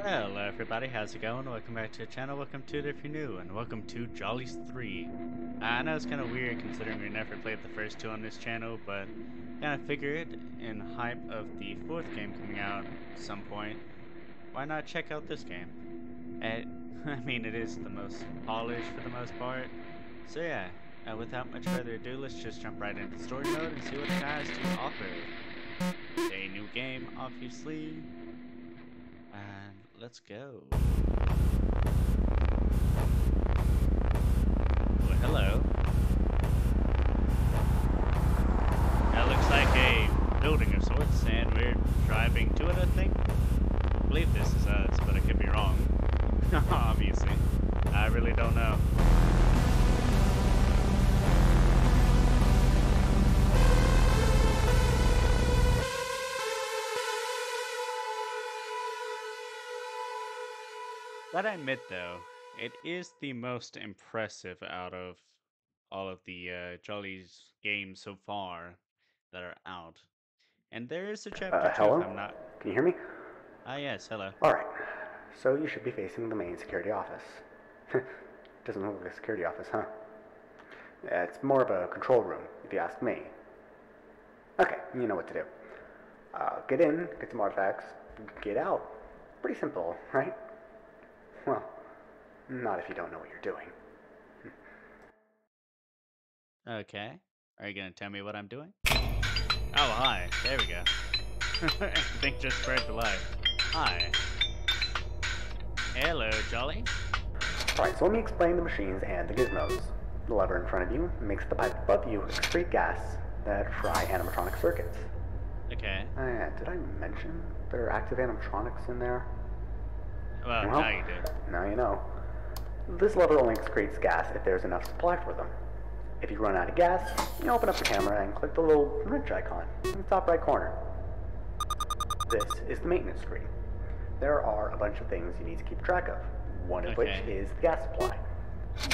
Hello everybody, how's it going? Welcome back to the channel, welcome to it if you're new, and welcome to Jolly's 3. I know it's kind of weird considering we never played the first two on this channel, but kind of figured in hype of the fourth game coming out at some point, why not check out this game? I mean, it is the most polished for the most part, so yeah, uh, without much further ado, let's just jump right into story mode and see what it has to offer. A new game, obviously, let's go. Well, hello. That looks like a building of sorts, and we're driving to it, I think. I believe this is us, but I could be wrong. Obviously. I really don't know. Gotta admit, though, it is the most impressive out of all of the uh, Jollies games so far that are out. And there is a chapter Uh, two, hello? if I'm not. Can you hear me? Ah, yes, hello. Alright. So you should be facing the main security office. Doesn't look like a security office, huh? Yeah, it's more of a control room, if you ask me. Okay, you know what to do. Uh, get in, get some artifacts, get out. Pretty simple, right? Well, not if you don't know what you're doing. Okay. Are you gonna tell me what I'm doing? Oh, hi. There we go. Everything just spread to life. Hi. Hello, Jolly. Alright, so let me explain the machines and the gizmos. The lever in front of you makes the pipe above you excrete gas that fry animatronic circuits. Okay. Yeah, did I mention there are active animatronics in there? Well, Well, now you do. Now you know. This lever only excretes gas if there's enough supply for them. If you run out of gas, you open up the camera and click the little wrench icon in the top right corner. This is the maintenance screen. There are a bunch of things you need to keep track of, one of which is the gas supply.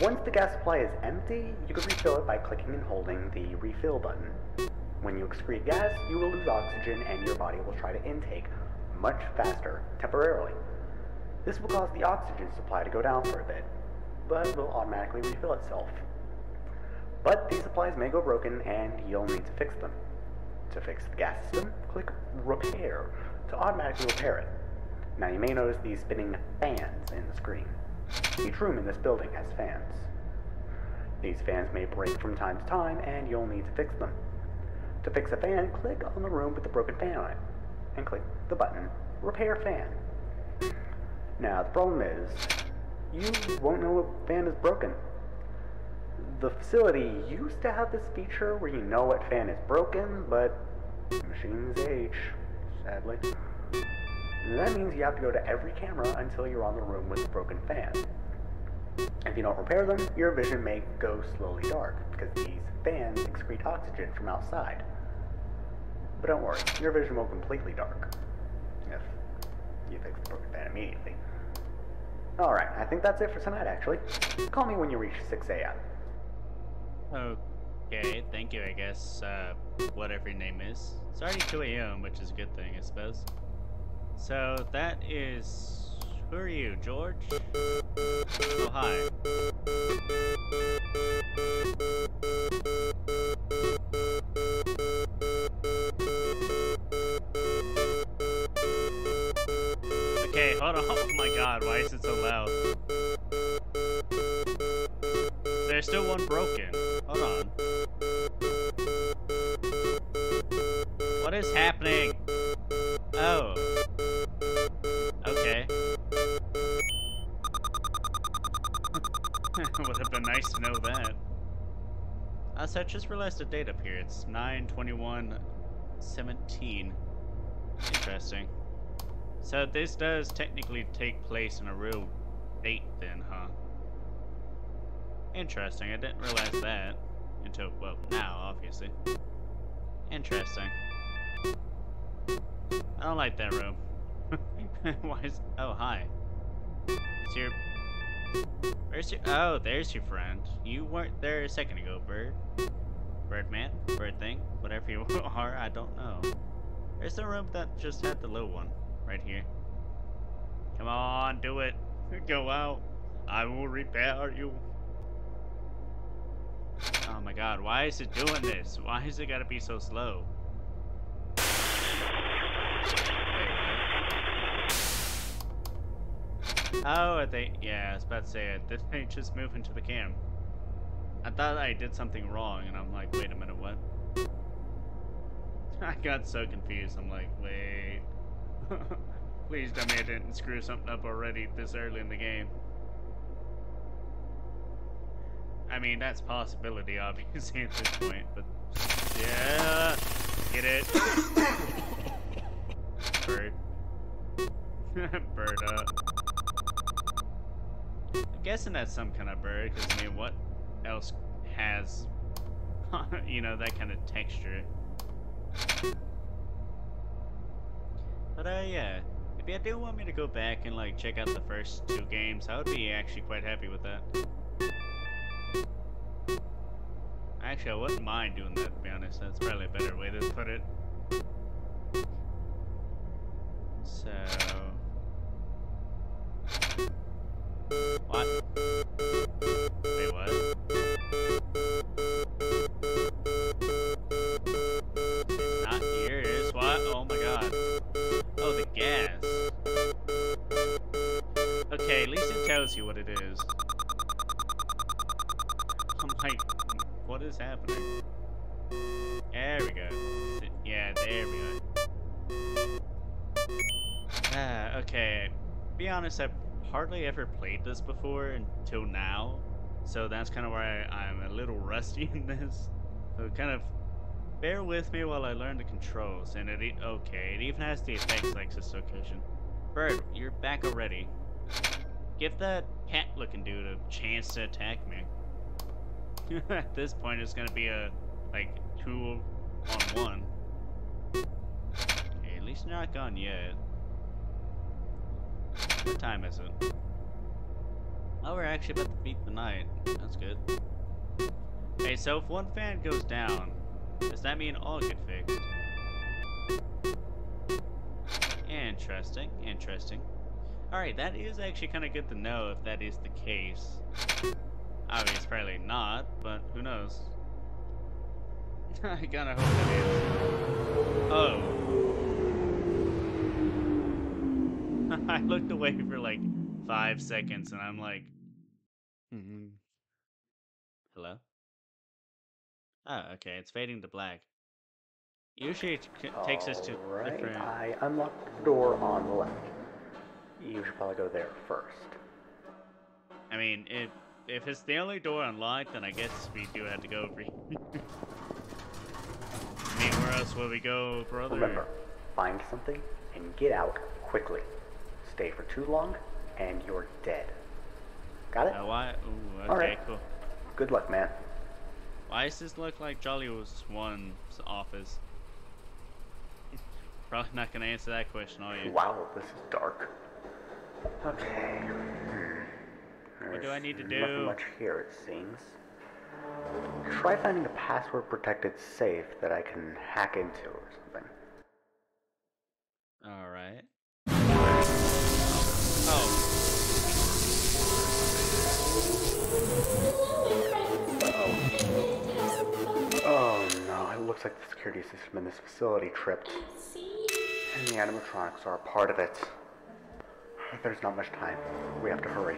Once the gas supply is empty, you can refill it by clicking and holding the refill button. When you excrete gas, you will lose oxygen and your body will try to intake much faster, temporarily. This will cause the oxygen supply to go down for a bit, but will automatically refill itself. But these supplies may go broken and you'll need to fix them. To fix the gas system, click Repair to automatically repair it. Now you may notice these spinning fans in the screen. Each room in this building has fans. These fans may break from time to time and you'll need to fix them. To fix a fan, click on the room with the broken fan on it, and click the button Repair Fan. Now, the problem is, you won't know what fan is broken. The facility used to have this feature where you know what fan is broken, but machines age, sadly. That means you have to go to every camera until you're on the room with the broken fan. If you don't repair them, your vision may go slowly dark, because these fans excrete oxygen from outside. But don't worry, your vision will completely dark if you fix the broken fan immediately. Alright, I think that's it for tonight actually. Call me when you reach 6 a.m. Okay, thank you, I guess. Uh, whatever your name is. It's already 2 a.m., which is a good thing, I suppose. So, that is... Who are you, George? Oh, hi. Oh my god, why is it so loud? There's still one broken. Hold on. What is happening? Oh. Okay. Would have been nice to know that. Uh, so I just realized the date up here. It's 9-21-17. Interesting. So this does technically take place in a real date then, huh? Interesting, I didn't realize that. Until, well, now, obviously. Interesting. I don't like that room. Why is... Oh, hi. Is your... Where's your... Oh, there's your friend. You weren't there a second ago, Bird. Birdman? Bird thing? Whatever you are, I don't know. There's the room that just had the little one. Right here. Come on, do it. Go out. I will repair you. Oh my god, why is it doing this? Why is it gotta be so slow? Oh, I think, yeah, I was about to say it. Did they just move into the cam? I thought I did something wrong, and I'm like, wait a minute, what? I got so confused. I'm like, wait. Please tell me I didn't screw something up already this early in the game. I mean, that's possibility, obviously, at this point, but... Yeah! Get it! Bird. bird up. I'm guessing that's some kind of bird, because, I mean, what else has, you know, that kind of texture? But, uh, yeah. If you do want me to go back and, like, check out the first two games, I would be actually quite happy with that. Actually, I wouldn't mind doing that, to be honest. That's probably a better way to put it. So... Be honest, I've hardly ever played this before until now, so that's kind of why I'm a little rusty in this. So kind of bear with me while I learn the controls. And it, e okay, it even has the effects like dislocation. Bird, you're back already. Give that cat-looking dude a chance to attack me. At this point, it's gonna be a like two on one. Okay, at least not gone yet. What time is it? Oh, we're actually about to beat the night. That's good. Hey, so if one fan goes down, does that mean all get fixed? Interesting, interesting. Alright, that is actually kind of good to know if that is the case. Obviously, probably not, but who knows? I kinda hope it is. Oh. I looked away for like five seconds and I'm like, mm-hmm. Hello? Oh, okay, it's fading to black. Usually it c- takes us to Alright, different. I unlocked the door on the left. You should probably go there first. I mean, if if it's the only door unlocked, then I guess we do have to go over. here. I mean, where else will we go, brother? Remember, find something and get out quickly. Stay for too long, and you're dead. Got it? Uh, why? Ooh, okay, Alright. cool. Good luck, man. Why does this look like Jolly was one's office? Probably not gonna answer that question, are you? Wow, this is dark. Okay. hmm. What do I need to do? Nothing much here, it seems. Try finding a password-protected safe that I can hack into or something. Alright. Looks like the security system in this facility tripped. And the animatronics are a part of it. There's not much time. We have to hurry.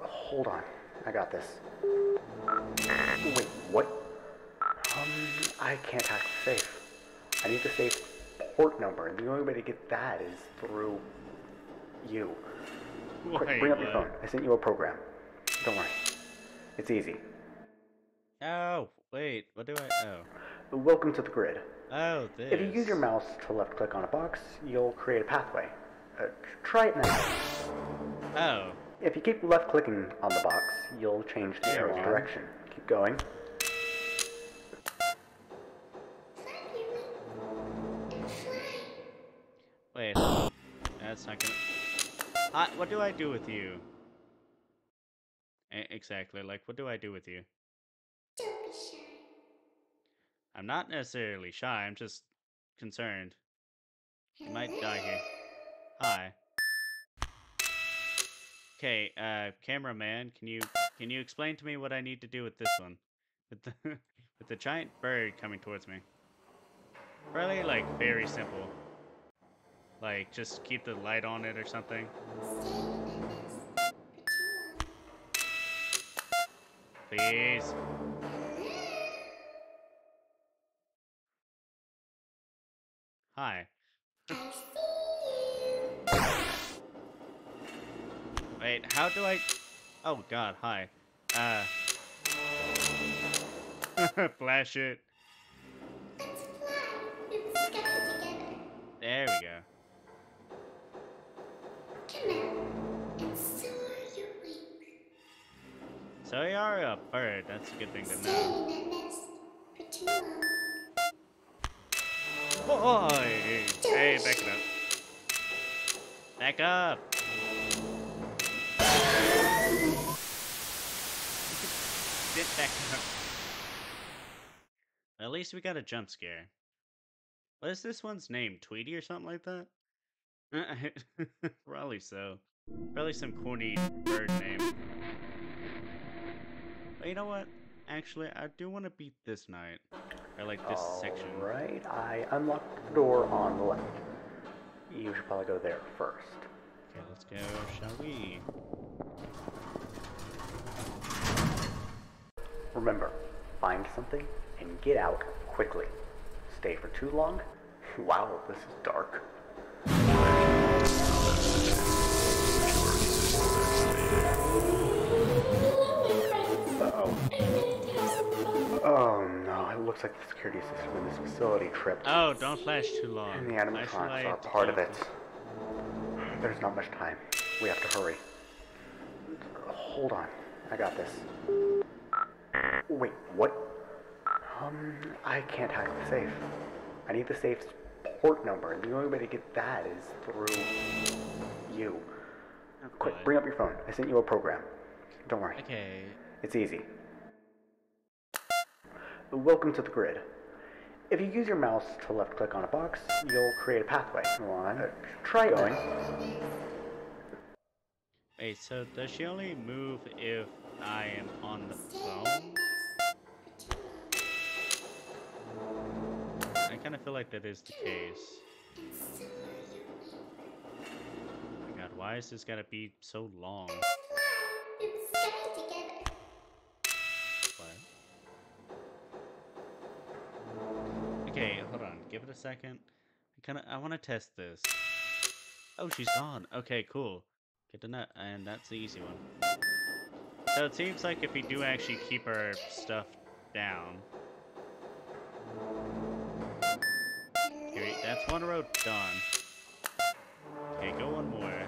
Hold on. I got this. Wait, what? Um, I can't hack the safe. I need the safe port number, and the only way to get that is through you. Quick, bring up your phone. I sent you a program. Don't worry. It's easy. Oh, wait, what do I, oh. Welcome to the grid. Oh, this. If you use your mouse to left click on a box, you'll create a pathway. Uh, try it now. Oh, If you keep left clicking on the box, you'll change the arrow's direction. Keep going. wait. That's not gonna, I, what do I do with you? Exactly, like, what do I do with you? Don't be shy. I'm not necessarily shy, I'm just concerned. You might die here. Hi. Okay, uh, cameraman, can you can you explain to me what I need to do with this one, with the with the giant bird coming towards me? Probably like very simple. Like just keep the light on it or something. Please. Hi. Wait, how do I... Oh god, hi. Uh... Flash it. There we go. Come out and soar your wings. So you are a bird, that's a good thing to know. Oh, hey, hey, back up. Back up! Sit back up. At least we got a jump scare. What is this one's name? Tweety or something like that? Probably so. Probably some corny bird name. But you know what? Actually, I do want to beat this night. I like this section. Alright, I unlocked the door on the left. You should probably go there first. Okay, let's go, shall we? Remember, find something and get out quickly. Stay for too long? Wow, this is dark. Uh-oh. Oh no, um, it looks like the security system in this facility tripped. Oh, don't flash too long. And the animatronics are part of it. There's not much time. We have to hurry. Hold on. I got this. Wait, what? Um, I can't hack the safe. I need the safe's port number, and the only way to get that is through you. Quick, bring up your phone. I sent you a program. Don't worry. Okay. It's easy. Welcome to the grid. If you use your mouse to left click on a box, you'll create a pathway. One, try going. Wait, so does she only move if I am on the phone? I kind of feel like that is the case. Oh my god, why is this gotta be so long? Give it a second. I kind of I want to test this. Oh, she's gone. Okay, cool. Good to know. And that's the easy one. So it seems like if we do actually keep our stuff down. That's one road done. Okay, go one more.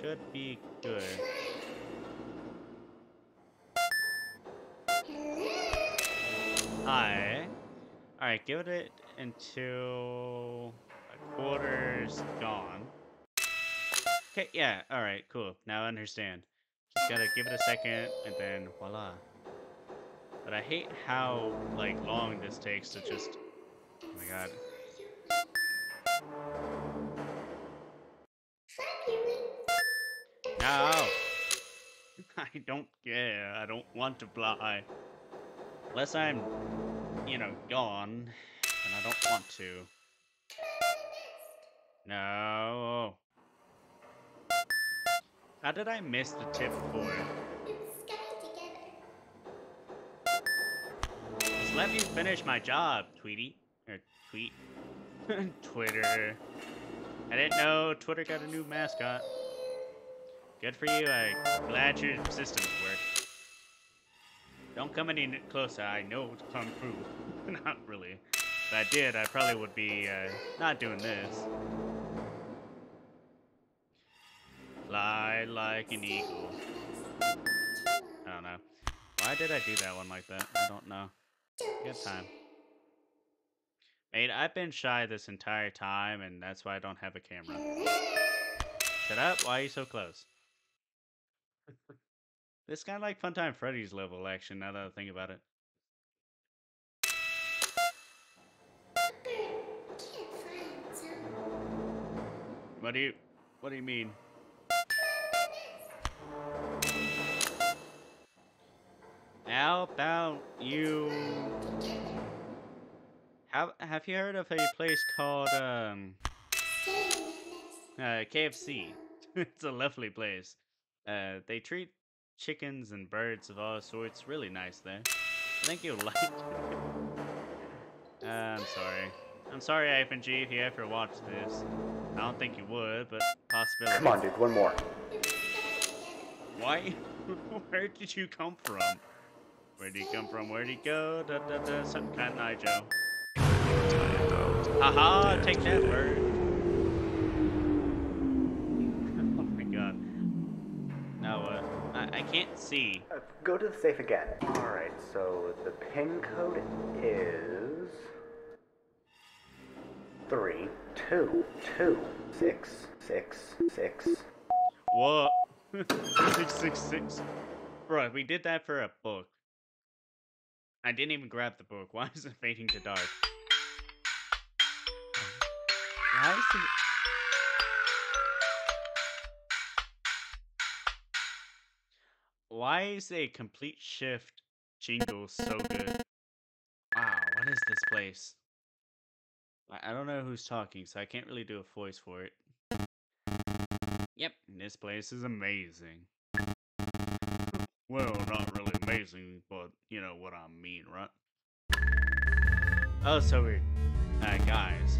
Should be good. Hi. Alright, give it until a quarter's gone. Okay, yeah, alright, cool. Now I understand. Just gotta give it a second, and then voila. But I hate how, like, long this takes to just... Oh my god. No! I don't care. I don't want to fly. Unless I'm, you know, gone, and I don't want to. No. How did I miss the tip before? Just let me finish my job, Tweety. Or tweet. Twitter. I didn't know Twitter got a new mascot. Good for you. I'm glad your systems work. Don't come any closer. I know it's Kung Fu. not really. If I did, I probably would be uh, not doing this. Fly like an eagle. I don't know. Why did I do that one like that? I don't know. Good time. Mate, I've been shy this entire time, and that's why I don't have a camera. Shut up. Why are you so close? It's kind of like Funtime Freddy's level action now that I think about it. What do you, what do you mean? How about you? Have Have you heard of a place called um, uh, KFC? it's a lovely place. Uh, they treat chickens and birds of all sorts really nice there. I think you'll like. uh, I'm sorry. I'm sorry, IFNG, if you ever watch this. I don't think you would, but possibility. Come on, dude, one more. Why? Where did you come from? Where did he come from? Where did he go? Da, da, da, some kind of Joe. Haha, take that bird. I, can't see. Uh, go to the safe again. Alright, so the pin code is. Three, two, two, six, six, six. What? 666. Bro, we did that for a book. I didn't even grab the book. Why is it fading to dark? Why is it... Why is a complete shift jingle so good? Wow, what is this place? I I don't know who's talking, so I can't really do a voice for it. Yep, this place is amazing. Well, not really amazing, but you know what I mean, right? Oh, so weird. Uh, guys,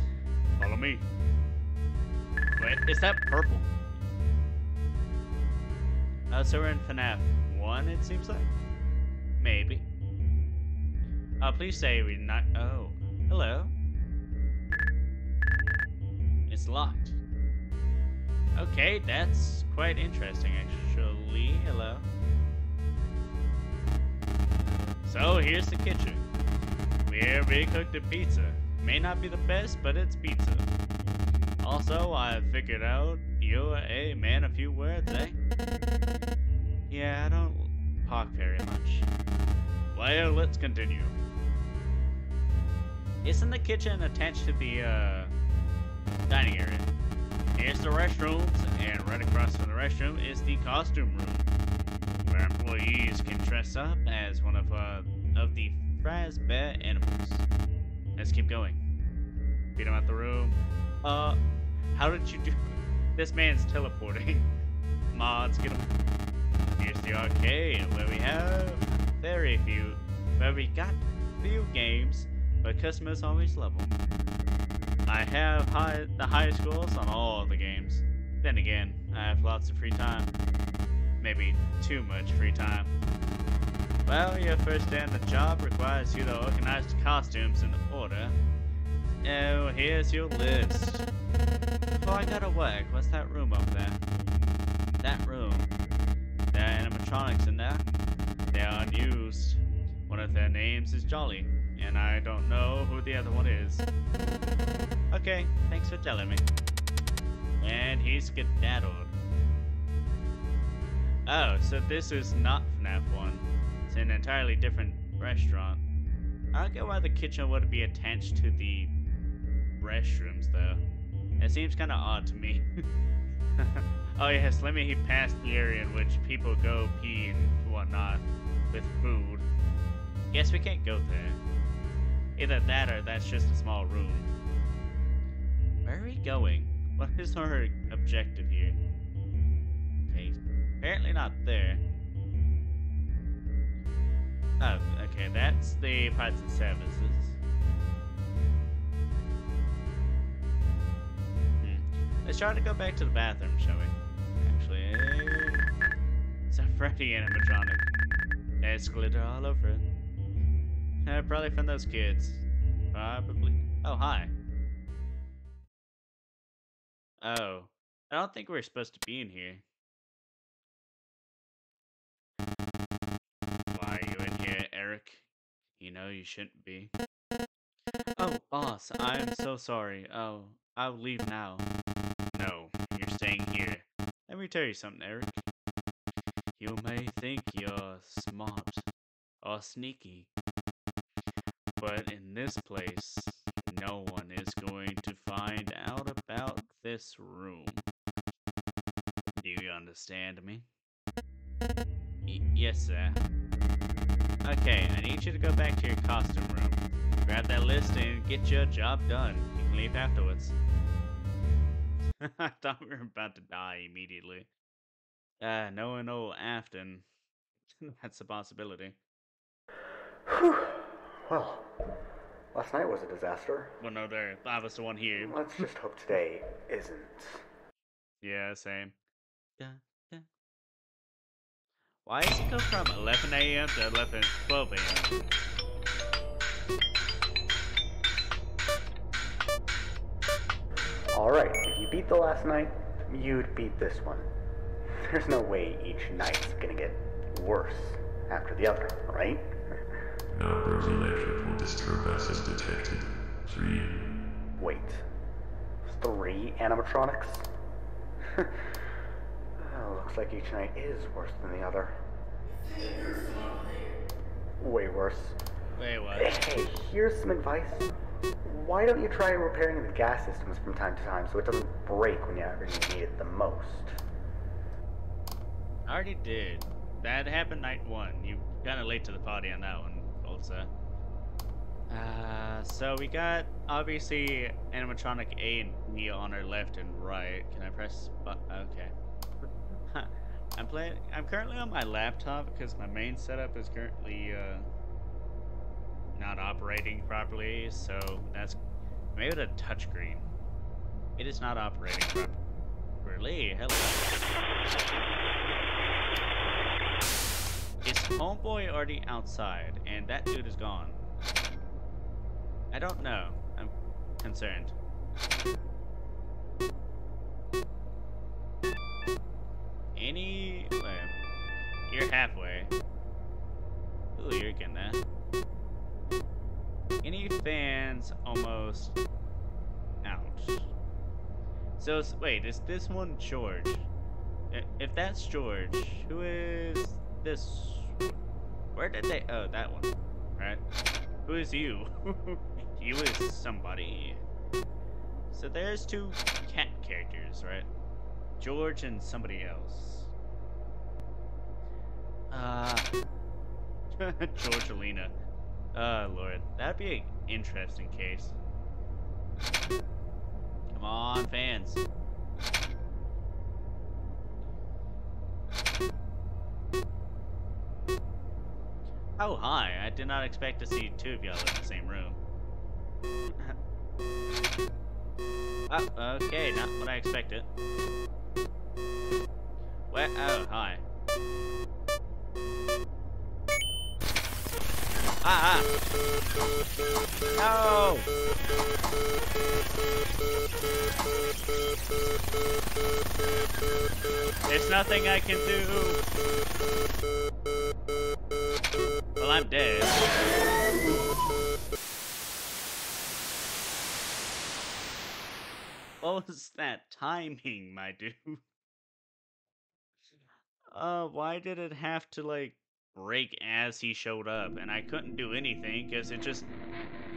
follow me. Wait, is that purple? Oh, so we're in FNAF 1, it seems like? Maybe. Oh, please say we're not. Oh, hello. It's locked. Okay, that's quite interesting, actually. Hello. So here's the kitchen, where we cook the pizza. May not be the best, but it's pizza. Also, I figured out you're a man of few words, eh? Yeah, I don't talk very much. Well, let's continue. Isn't the kitchen attached to the uh, dining area? Here's the restrooms, and right across from the restroom is the costume room, where employees can dress up as one of uh, of the Fazbear animals. Let's keep going. Beat him out the room. Uh, how did you do? This man's teleporting. Mods, get him. Here's the arcade, where we have very few, where we got few games, but customers always love them. I have high, the highest scores on all the games. Then again, I have lots of free time. Maybe too much free time. Well, your first day on the job requires you to organize the costumes in order. Oh, here's your list. Before I gotta work, what's that room up there? That room. Animatronics in there. They are unused. One of their names is Jolly, and I don't know who the other one is. Okay, thanks for telling me. And he's skedaddled. Oh, so this is not FNAF 1. It's an entirely different restaurant. I don't get why the kitchen would be attached to the restrooms, though. It seems kind of odd to me. oh yes, let me pass the area in which people go pee and whatnot with food. Guess we can't go there. Either that or that's just a small room. Where are we going? What is our objective here? Okay, apparently not there. Oh, okay, that's the parts and services. Hmm. Let's try to go back to the bathroom, shall we? Freddy animatronic. There's glitter all over it. Uh, probably from those kids. Probably. Oh, hi. Oh. I don't think we're supposed to be in here. Why are you in here, Eric? You know you shouldn't be. Oh, boss, I am so sorry. Oh, I'll leave now. No, you're staying here. Let me tell you something, Eric. You may think you're smart or sneaky, but in this place, no one is going to find out about this room. Do you understand me? Y- yes, sir. Okay, I need you to go back to your costume room. Grab that list and get your job done. You can leave afterwards. I thought we were about to die immediately. Uh, knowing old Afton, that's a possibility. Whew. Well, last night was a disaster. Well, no, there, I was the one here. Let's just hope today isn't. Yeah, same. Dun, dun. Why does it go from 11 a.m. to 11, 12 a.m.? Alright, if you beat the last night, you'd beat this one. There's no way each night's gonna get worse after the other, right? Number of electrical disturbances detected. Three. Wait. Three animatronics? oh, looks like each night is worse than the other. Way worse. Wait, what? Hey, here's some advice. Why don't you try repairing the gas systems from time to time so it doesn't break when you you need it the most? I already did. That happened night one. You kind of late to the party on that one, Ulsa. Uh, so we got obviously animatronic A and B on our left and right. Can I press? Okay. I'm playing. I'm currently on my laptop because my main setup is currently uh, not operating properly. So that's maybe the touchscreen. It is not operating properly. Really? Hello. Is homeboy already outside and that dude is gone? I don't know. I'm concerned. Any... You're halfway. Ooh, you're getting that. Any fans almost out? So, wait, is this one George? If that's George, who is this? Where did they? Oh, that one. Right. Who is you? you is somebody. So there's two cat characters, right? George and somebody else. Uh, Georgelina. Oh lord, that'd be an interesting case. Come on, fans. Oh, hi. I did not expect to see two of y'all in the same room. oh, okay, not what I expected. Where? Oh, hi. Ah, ah! No! There's nothing I can do. I'm dead. What was that timing, my dude? Uh, why did it have to, like, break as he showed up? And I couldn't do anything because it just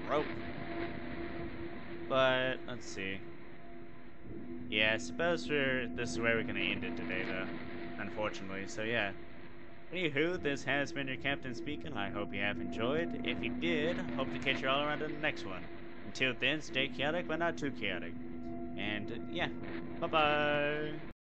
broke. But, let's see. Yeah, I suppose we're, this is where we're gonna end it today, though. Unfortunately, so yeah. Anywho, this has been your captain speaking. I hope you have enjoyed. If you did, hope to catch you all around in the next one. Until then, stay chaotic, but not too chaotic. And, yeah, bye-bye.